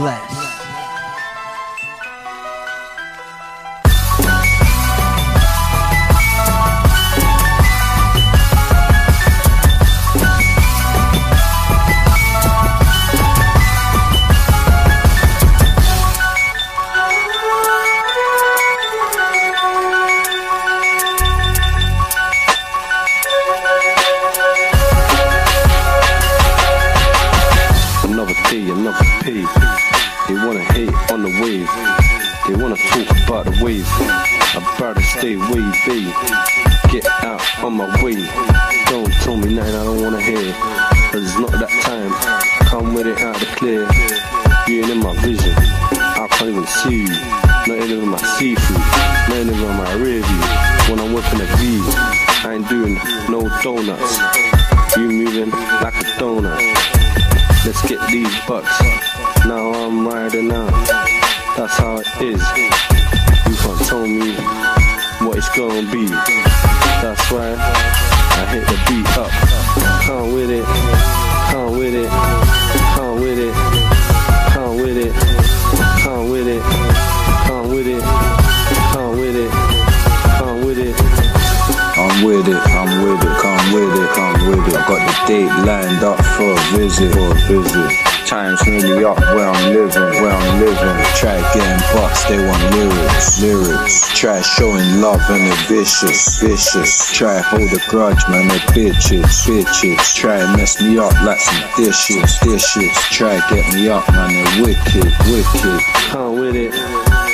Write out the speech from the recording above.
blessed. another D, another P. Wanna hate on the wave. They wanna talk about the wave. I better stay wavy. Get out on my way. Don't tell me nothing I don't wanna hear. Cause it's not that time. Come with it out the clear. You ain't in my vision. I can't even see you. Not even my seafood. Not even my rear view. When I'm whipping a V, I ain't doing no donuts. You moving like a donut. Let's get these bucks. Now I'm riding out. That's how it is. You can't tell me what it's gonna be. That's why I hit the beat up. Can't with it. Can't with it. Can't with it. Can't with it. Can't with it. Can't with it. Can't with it. Can't with it. I'm with it, I'm with it, come with it, come with it. I got the date lined up for a visit, for a visit. Time's nearly up where I'm living, where I'm living. Try getting bucks, they want lyrics, lyrics. Try showing love and they're vicious, vicious. Try hold a grudge, man, they bitches, bitches. Try mess me up like some dishes, dishes. Try get me up, man, they're wicked, wicked. Can't with it.